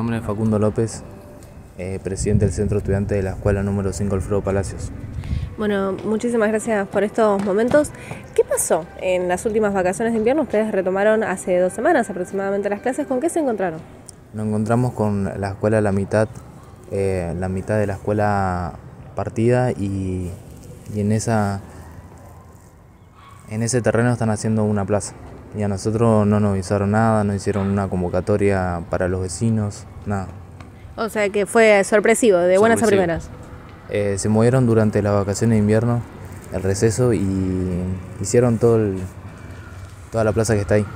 nombre es Facundo López, eh, presidente del Centro Estudiante de la Escuela número 5 Alfredo Palacios. Bueno, muchísimas gracias por estos momentos. ¿Qué pasó en las últimas vacaciones de invierno? Ustedes retomaron hace dos semanas aproximadamente las clases. ¿Con qué se encontraron? Nos encontramos con la escuela la mitad, eh, la mitad de la escuela partida y, y en esa en ese terreno están haciendo una plaza. Y a nosotros no nos avisaron nada, no hicieron una convocatoria para los vecinos, nada. O sea que fue sorpresivo, de buenas a primeras. Eh, se movieron durante las vacaciones de invierno, el receso, y hicieron todo el- toda la plaza que está ahí.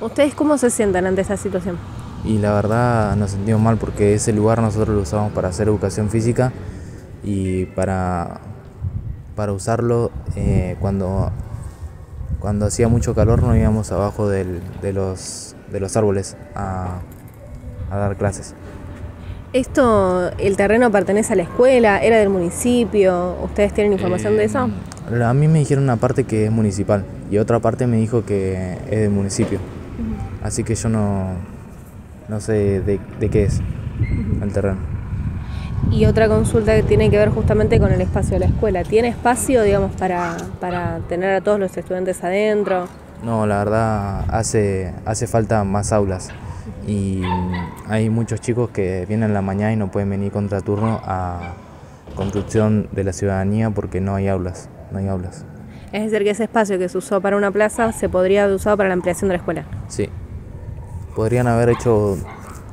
¿Ustedes cómo se sientan ante esta situación? Y la verdad nos sentimos mal porque ese lugar nosotros lo usamos para hacer educación física y para, para usarlo eh, cuando, cuando hacía mucho calor nos íbamos abajo del- de, los, de los árboles a, a dar clases. ¿Esto, el terreno pertenece a la escuela? ¿Era del municipio? ¿Ustedes tienen información de eso? Eh, A mí me dijeron una parte que es municipal y otra parte me dijo que es del municipio. Así que yo no, no sé de, de qué es el terreno. Y otra consulta que tiene que ver justamente con el espacio de la escuela. ¿Tiene espacio, digamos, para, para tener a todos los estudiantes adentro? No, la verdad hace, hace falta más aulas y hay muchos chicos que vienen en la mañana y no pueden venir contra turno a construcción de la ciudadanía porque no hay aulas, no hay aulas. Es decir, que ese espacio que se usó para una plaza se podría haber usado para la ampliación de la escuela. Sí, podrían haber hecho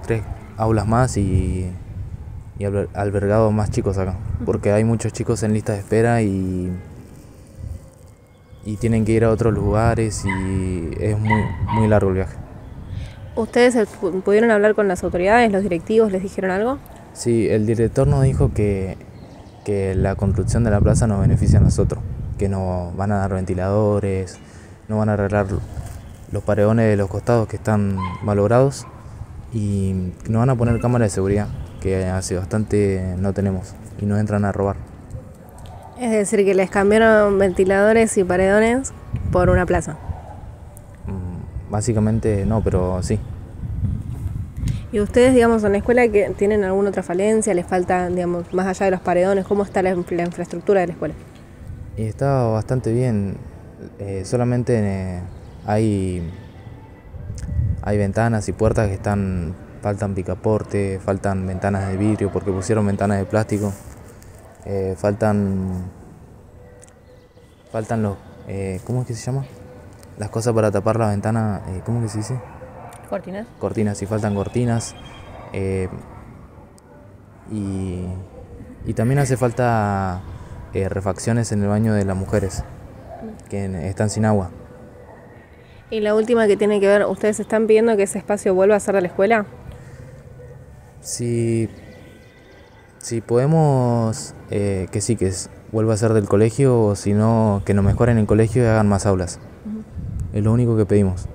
tres aulas más y, y alber- albergado más chicos acá, porque hay muchos chicos en lista de espera y, y tienen que ir a otros lugares y es muy, muy largo el viaje. ¿Ustedes pu- pudieron hablar con las autoridades, los directivos, les dijeron algo? Sí, el director nos dijo que, que la construcción de la plaza nos beneficia a nosotros, que nos van a dar ventiladores, nos van a arreglar los paredones de los costados que están valorados y nos van a poner cámaras de seguridad, que hace bastante no tenemos y nos entran a robar. Es decir, que les cambiaron ventiladores y paredones por una plaza. Mm, Básicamente no, pero sí. ¿Y ustedes, digamos, en la escuela que tienen alguna otra falencia? ¿Les falta, digamos, más allá de los paredones, cómo está la, la infraestructura de la escuela? Y está bastante bien. eh, solamente eh, hay, hay ventanas y puertas que están. Faltan picaporte, faltan ventanas de vidrio porque pusieron ventanas de plástico. eh, faltan. Faltan los. eh, ¿Cómo es que se llama? Las cosas para tapar la ventana. eh, ¿Cómo que se dice? ¿Cortinas? cortinas, si faltan cortinas. eh, y, y también hace falta refacciones en el baño de las mujeres, que están sin agua. Y la última que tiene que ver, ¿ustedes están pidiendo que ese espacio vuelva a ser de la escuela? Si, si podemos, eh, que sí, que es- vuelva a ser del colegio, o si no, que nos mejoren el colegio y hagan más aulas. Es lo único que pedimos.